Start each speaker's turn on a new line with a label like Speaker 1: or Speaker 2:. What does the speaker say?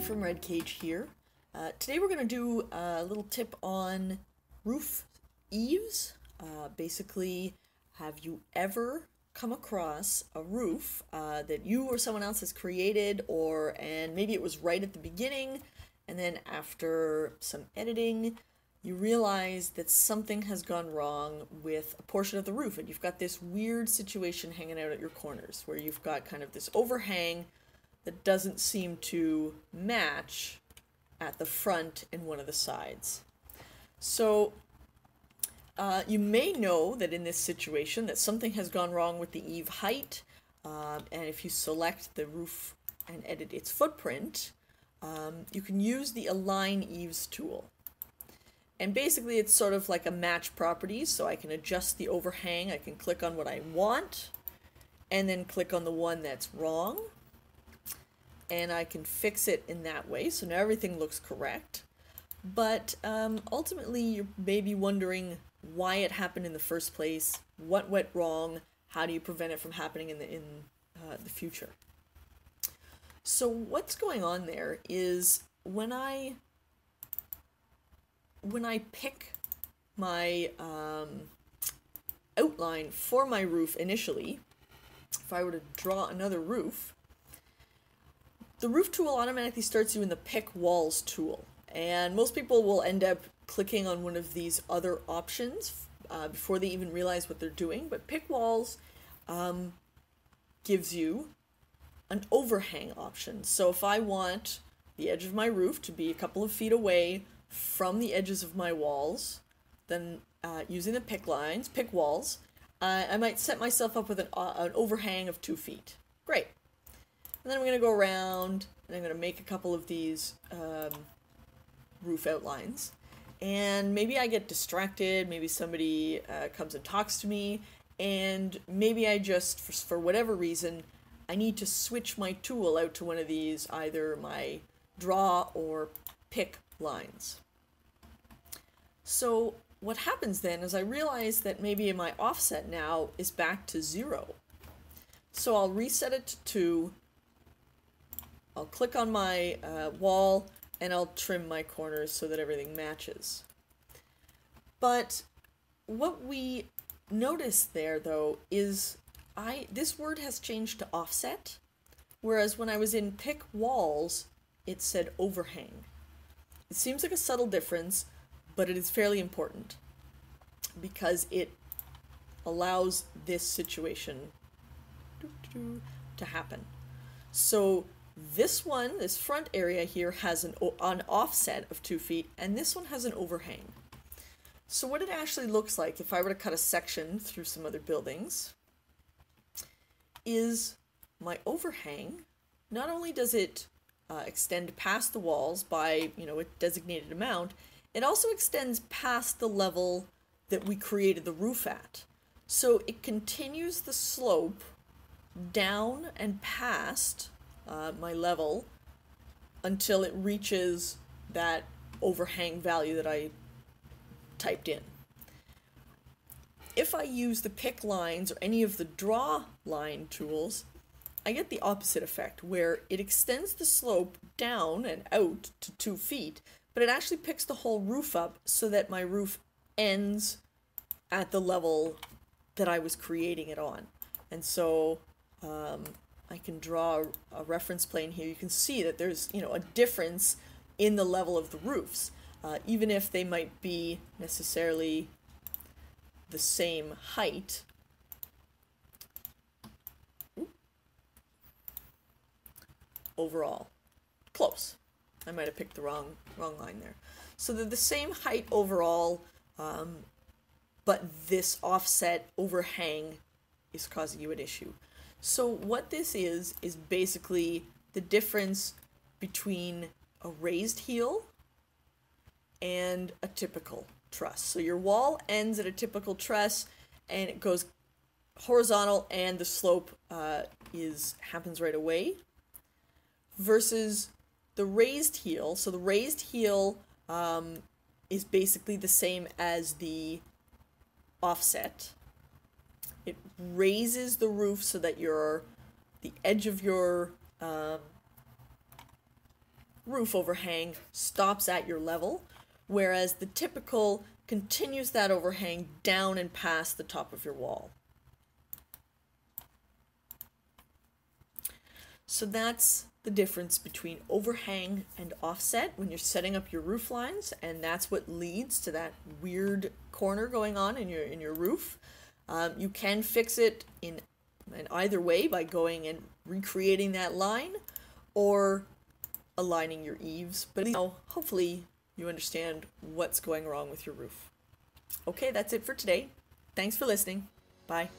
Speaker 1: Kelly from Redcage here. Uh, today we're going to do a little tip on roof eaves. Uh, basically, have you ever come across a roof uh, that you or someone else has created, or and maybe it was right at the beginning, and then after some editing, you realize that something has gone wrong with a portion of the roof, and you've got this weird situation hanging out at your corners where you've got kind of this overhang that doesn't seem to match at the front and one of the sides. So uh, you may know that in this situation that something has gone wrong with the eave height, um, and if you select the roof and edit its footprint, um, you can use the Align Eaves tool. And basically it's sort of like a match property, so I can adjust the overhang, I can click on what I want, and then click on the one that's wrong, and I can fix it in that way. So now everything looks correct. But um, ultimately, you may be wondering why it happened in the first place, what went wrong, how do you prevent it from happening in the in uh, the future. So what's going on there is when I when I pick my um, outline for my roof initially, if I were to draw another roof, the roof tool automatically starts you in the pick walls tool. And most people will end up clicking on one of these other options uh, before they even realize what they're doing. But pick walls um, gives you an overhang option. So if I want the edge of my roof to be a couple of feet away from the edges of my walls, then uh, using the pick lines, pick walls, uh, I might set myself up with an, uh, an overhang of two feet. And then I'm going to go around and I'm going to make a couple of these um, roof outlines. And maybe I get distracted, maybe somebody uh, comes and talks to me, and maybe I just, for, for whatever reason, I need to switch my tool out to one of these, either my draw or pick lines. So what happens then is I realize that maybe my offset now is back to zero. So I'll reset it to two, I'll click on my uh, wall and I'll trim my corners so that everything matches. But what we notice there though is I this word has changed to offset, whereas when I was in pick walls, it said overhang. It seems like a subtle difference, but it is fairly important because it allows this situation to happen. So this one, this front area here has an, an offset of two feet, and this one has an overhang. So what it actually looks like, if I were to cut a section through some other buildings, is my overhang, not only does it uh, extend past the walls by, you know, a designated amount, it also extends past the level that we created the roof at. So it continues the slope down and past uh, my level until it reaches that overhang value that I typed in. If I use the pick lines or any of the draw line tools, I get the opposite effect where it extends the slope down and out to two feet, but it actually picks the whole roof up so that my roof ends at the level that I was creating it on. And so um, I can draw a reference plane here. You can see that there's, you know, a difference in the level of the roofs, uh, even if they might be necessarily the same height. Overall, close. I might have picked the wrong wrong line there. So they're the same height overall, um, but this offset overhang is causing you an issue. So what this is is basically the difference between a raised heel and a typical truss. So your wall ends at a typical truss and it goes horizontal and the slope uh, is happens right away versus the raised heel. So the raised heel um, is basically the same as the offset it raises the roof so that your the edge of your um, roof overhang stops at your level, whereas the typical continues that overhang down and past the top of your wall. So that's the difference between overhang and offset when you're setting up your roof lines and that's what leads to that weird corner going on in your in your roof. Um, you can fix it in, in either way by going and recreating that line or aligning your eaves. But now, hopefully, you understand what's going wrong with your roof. Okay, that's it for today. Thanks for listening. Bye.